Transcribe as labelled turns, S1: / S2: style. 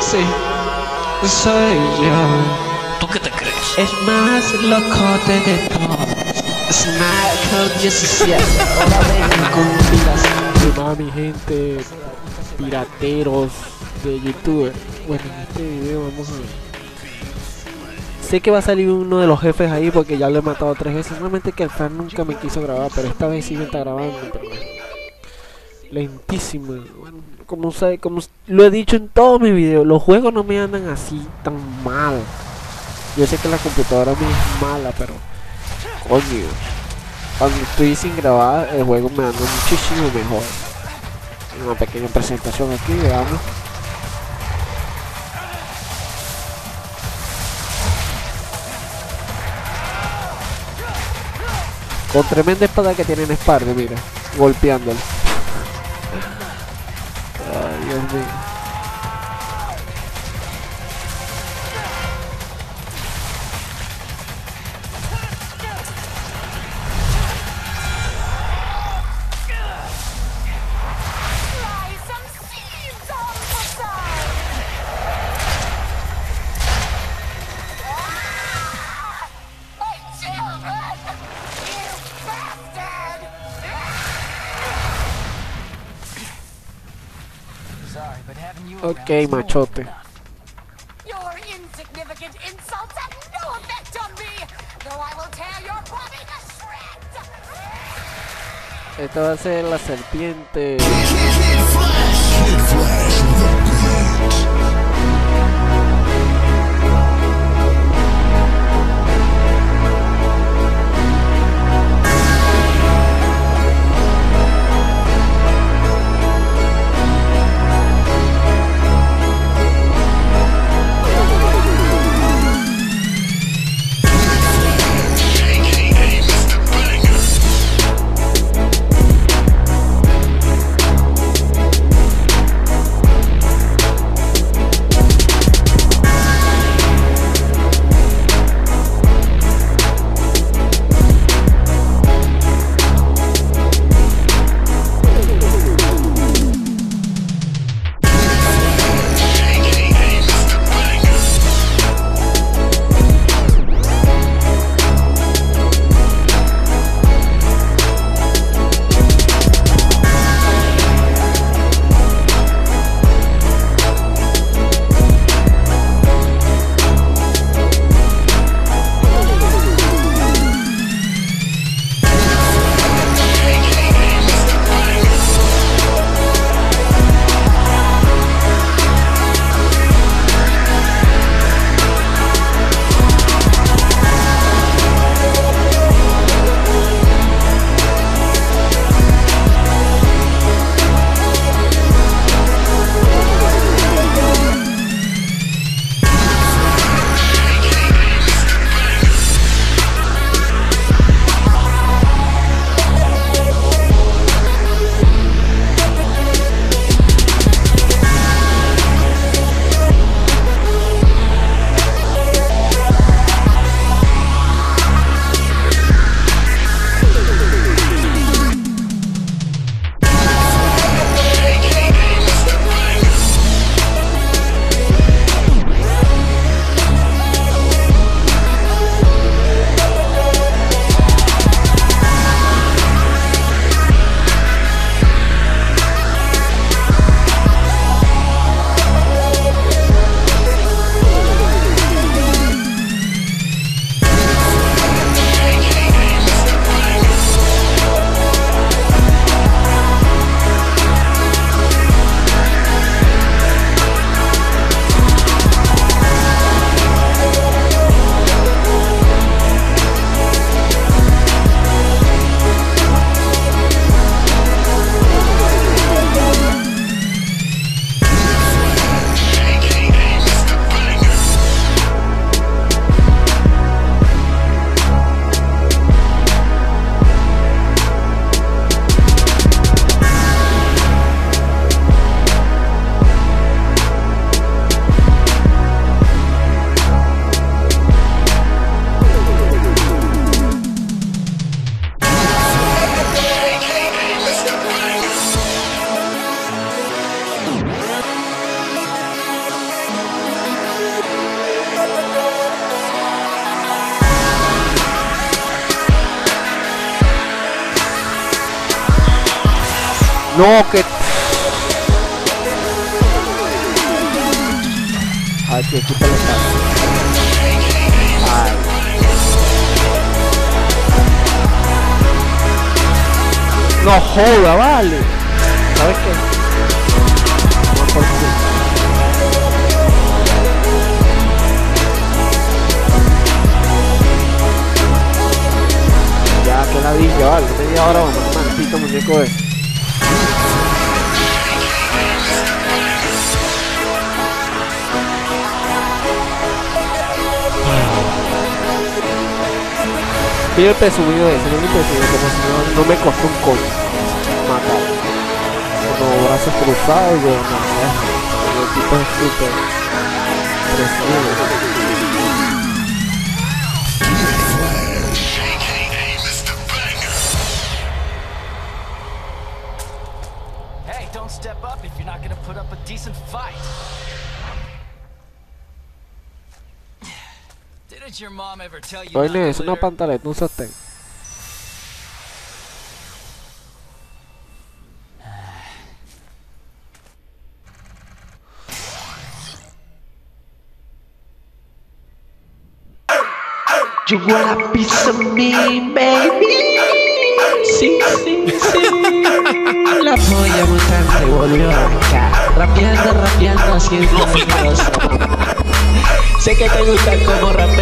S1: Sí, soy yo.
S2: ¿Tú qué te crees?
S1: El más locote de todos. Michael 17. Ahora vengo con
S3: mi gente pirateros de YouTube. Bueno, en este video vamos a Sé que va a salir uno de los jefes ahí porque ya lo he matado tres veces. Normalmente que el fan nunca me quiso grabar, pero esta vez sí me está grabando. Pero lentísimo. Bueno, como, sabe, como lo he dicho en todos mis videos, los juegos no me andan así tan mal. Yo sé que la computadora mía es mala, pero coño, cuando estoy sin grabar, el juego me anda muchísimo mejor. Una pequeña presentación aquí, veamos. Con tremenda espada que tiene en espalda, mira, golpeándolo.
S4: We. To shreds!
S3: Esta va a ser la serpiente. No, que. Aquí, aquí te lo saco. Ay. No joda, vale. ¿Sabes qué? Vamos por. Ya, que ladilla, vale. Media hora vamos, maldito muñeco es. Pide el presumido ese, el presumido, como si no, no me costó un coño matar. Como brazos cruzados, yo no. El súper presumido.
S5: Hey, don't step up if you're not gonna put up a decent fight.
S3: Oye, es una pantaleta, un sostén.
S1: You want a piece of me, baby. Sí, sí, sí. La polla mutante volvió acá. Rapeando, rapeando, haciendo un Sé que te gusta como rapeo.